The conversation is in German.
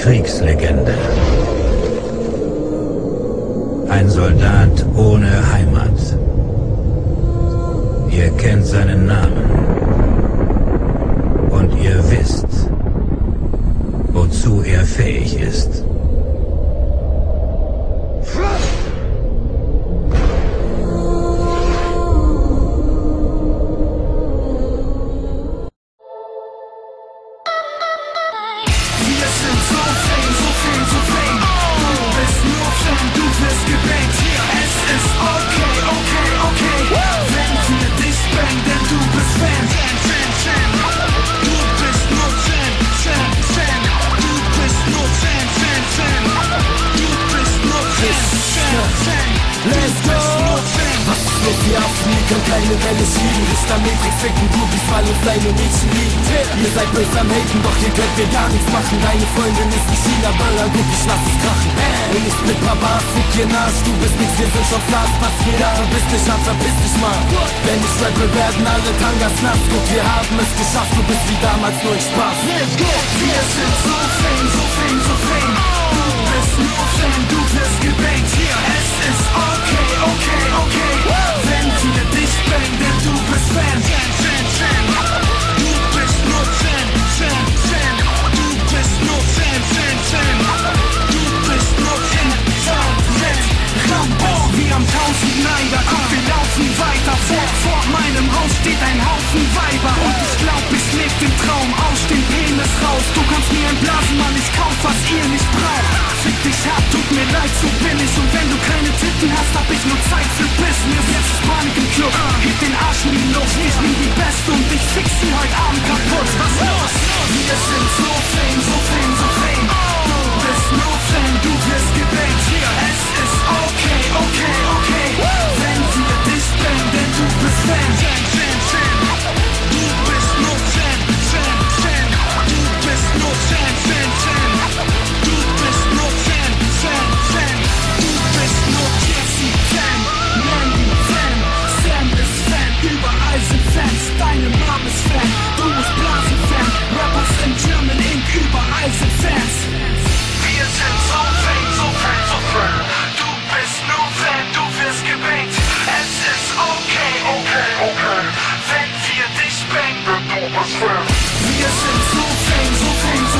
Kriegslegende. Ein Soldat ohne Heimat. Ihr kennt seinen Namen. Und ihr wisst, wozu er fähig ist. Let's go! Was ist mit dir auf mir? Kann keine Welle schieben. Ist am Metrik ficken, du bist weil uns deine Mädchen lieben. Ihr seid böse am Haten, doch ihr könnt mir gar nichts machen. Deine Freundin ist die China, Baller, gut, ich lass es krachen. Und ich bin Papa, fick ihr Arsch, du bist nichts, wir sind schon mir ab, du bist nicht hart, verpiss dich mal. Wenn ich rappe, werden alle Tangas nass. Guck, wir haben es geschafft, du bist wie damals nur ein Spaß. Let's go! Wir sind Haufen Weiber. Und ich glaub, ich leb den Traum aus dem Penis raus. Du kannst mir entblasen, Mann, ich kauf, was ihr nicht braucht. Fick dich hart, tut mir leid, so bin ich. Und wenn du keine Titten hast, hab ich nur Zeit für Business. Jetzt ist Panik im Club, heb den Arsch in die Luft. Ich bin die Beste und ich fix sie heute Abend kaputt. Was los? Wir sind so We are saying things,